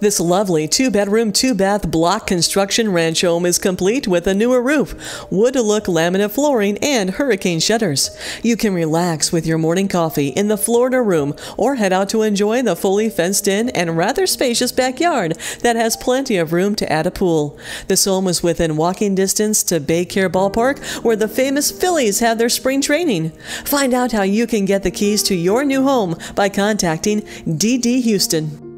This lovely two bedroom, two bath block construction ranch home is complete with a newer roof, wood look laminate flooring, and hurricane shutters. You can relax with your morning coffee in the Florida room or head out to enjoy the fully fenced in and rather spacious backyard that has plenty of room to add a pool. This home is within walking distance to Baycare Ballpark where the famous Phillies have their spring training. Find out how you can get the keys to your new home by contacting DD Houston.